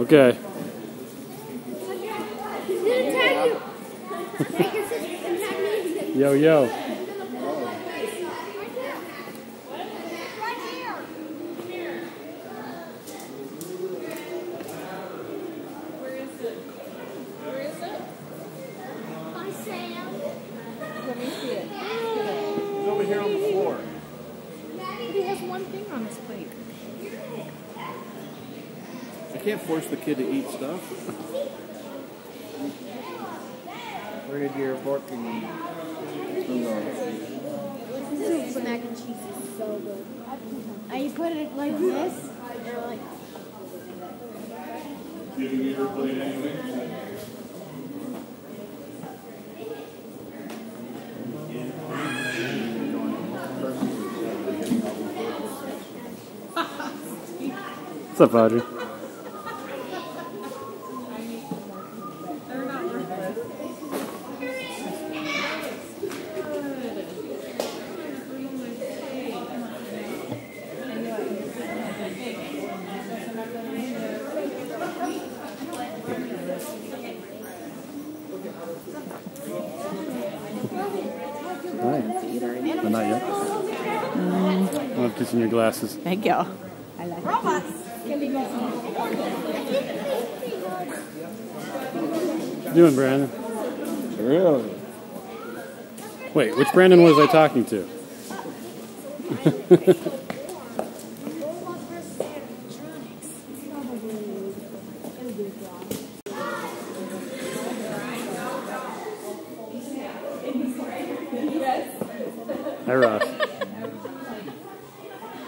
Okay. Yo, yo. It's over here on the floor. He has one thing on his plate. I can't force the kid to eat stuff. Where did your fork and spoon go? This mac and cheese is so good. And you put it like this, and like. What's up, Audrey? But not yet. Mm. I'll have to in your glasses. Thank you. I like robots. What you doing, Brandon? Really? Wait, which Brandon was I talking to? Hi, Ross.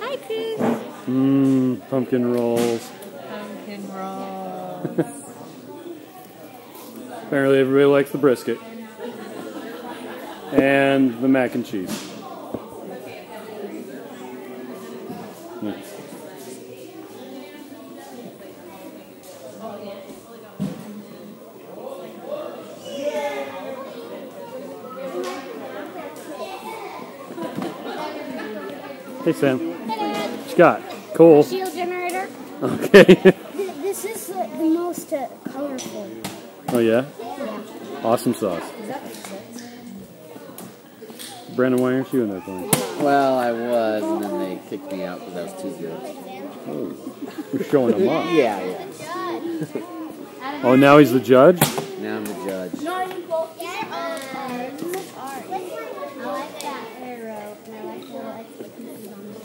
Hi, Chris. Mmm, pumpkin rolls. Pumpkin rolls. Apparently, everybody likes the brisket. And the mac and cheese. Hey, Sam. What you got? Cool. Shield generator. Okay. This is the, the most uh, colorful. oh, yeah? Yeah. Awesome sauce. Brandon, why aren't you in that thing? Well, I was, and then they kicked me out because I was too good. Oh, you're showing them up. Yeah, yeah. Oh, now he's the judge? Now I'm the judge. No, you both get I like that arrow, and I like the extra pieces on the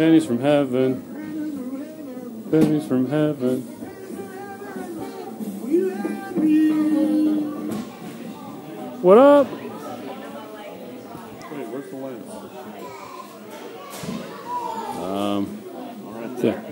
Pennies from heaven. Pennies from heaven. What up? Wait, where's the lens? Um, All right yeah.